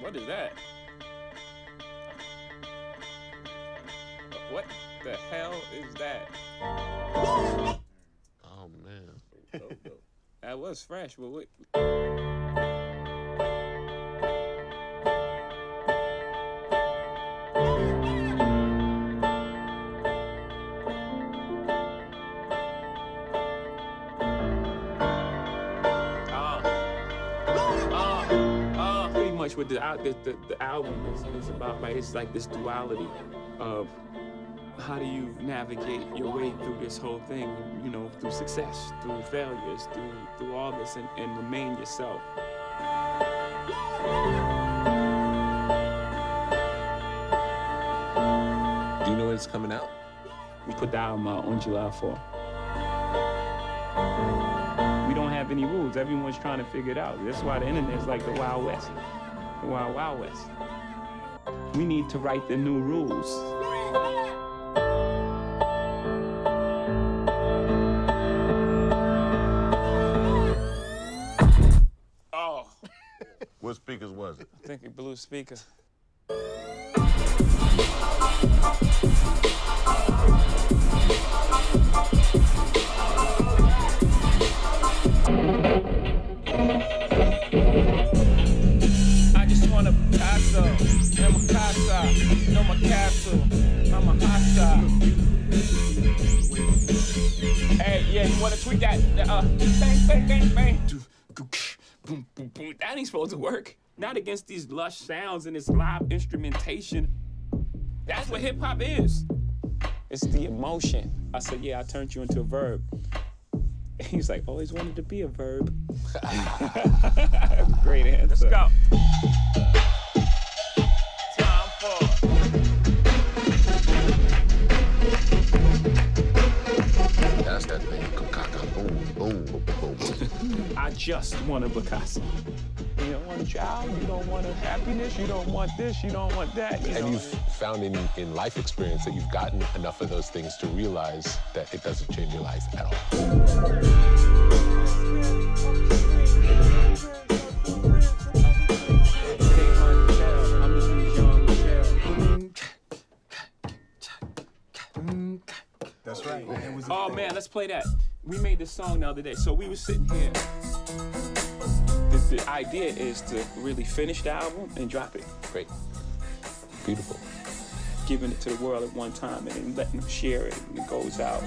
What is that? What the hell is that? Oh man. Dope, dope. That was fresh, but what? Much what the, the, the, the album is, is about, right? It's like this duality of how do you navigate your way through this whole thing, you know, through success, through failures, through through all this and, and remain yourself. Do you know when it's coming out? We put the album out on July 4th. We don't have any rules. Everyone's trying to figure it out. That's why the internet is like the Wild West. The Wild Wild West. We need to write the new rules. Oh, What speakers was it? I think it blew speaker. Wanna tweet that? Uh, bang, bang, bang, bang. Boom, boom, boom. That ain't supposed to work. Not against these lush sounds and this live instrumentation. That's what hip hop is. It's the emotion. I said, yeah, I turned you into a verb. He's like, always wanted to be a verb. Great answer. Let's go. Boom, boom, boom. I just want a Picasso. You don't want a child, you don't want a happiness, you don't want this, you don't want that. You And you've found in, in life experience that you've gotten enough of those things to realize that it doesn't change your life at all. Right. Was Oh man, let's play that. We made this song the other day. So we were sitting here. The, the idea is to really finish the album and drop it, Great. Beautiful. giving it to the world at one time and then letting them share it and it goes out.